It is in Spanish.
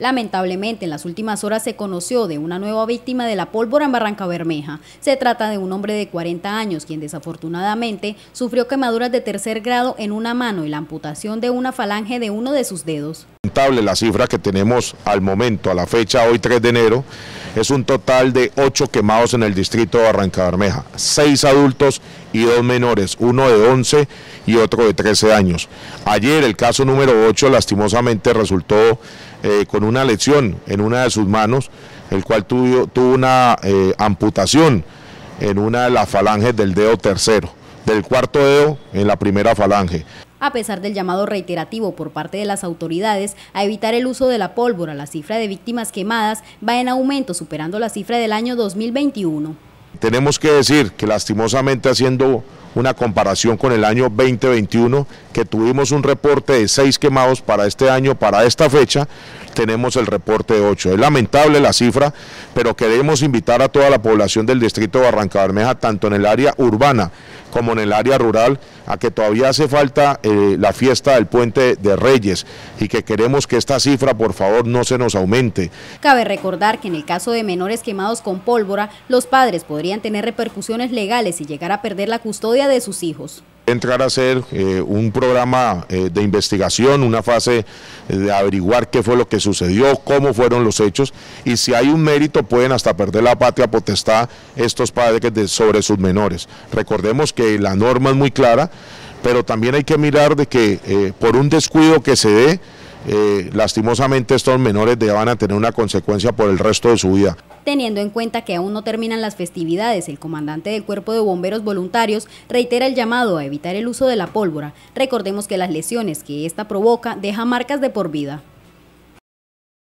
Lamentablemente, en las últimas horas se conoció de una nueva víctima de la pólvora en Barranca Bermeja. Se trata de un hombre de 40 años, quien desafortunadamente sufrió quemaduras de tercer grado en una mano y la amputación de una falange de uno de sus dedos. Lamentable la cifra que tenemos al momento, a la fecha hoy 3 de enero, es un total de 8 quemados en el distrito de Barranca Bermeja, 6 adultos y 2 menores, uno de 11 y otro de 13 años. Ayer el caso número 8 lastimosamente resultó eh, con una lesión en una de sus manos, el cual tuvo, tuvo una eh, amputación en una de las falanges del dedo tercero, del cuarto dedo en la primera falange. A pesar del llamado reiterativo por parte de las autoridades a evitar el uso de la pólvora, la cifra de víctimas quemadas va en aumento, superando la cifra del año 2021. Tenemos que decir que lastimosamente haciendo una comparación con el año 2021, que tuvimos un reporte de seis quemados para este año, para esta fecha, tenemos el reporte de ocho. Es lamentable la cifra, pero queremos invitar a toda la población del distrito de Barranca Bermeja, tanto en el área urbana como en el área rural, a que todavía hace falta eh, la fiesta del Puente de Reyes y que queremos que esta cifra, por favor, no se nos aumente. Cabe recordar que en el caso de menores quemados con pólvora, los padres podrían tener repercusiones legales y llegar a perder la custodia de sus hijos entrar a hacer eh, un programa eh, de investigación, una fase de averiguar qué fue lo que sucedió, cómo fueron los hechos y si hay un mérito pueden hasta perder la patria potestad estos padres sobre sus menores. Recordemos que la norma es muy clara, pero también hay que mirar de que eh, por un descuido que se dé, lastimosamente estos menores van a tener una consecuencia por el resto de su vida. Teniendo en cuenta que aún no terminan las festividades, el comandante del Cuerpo de Bomberos Voluntarios reitera el llamado a evitar el uso de la pólvora. Recordemos que las lesiones que esta provoca dejan marcas de por vida.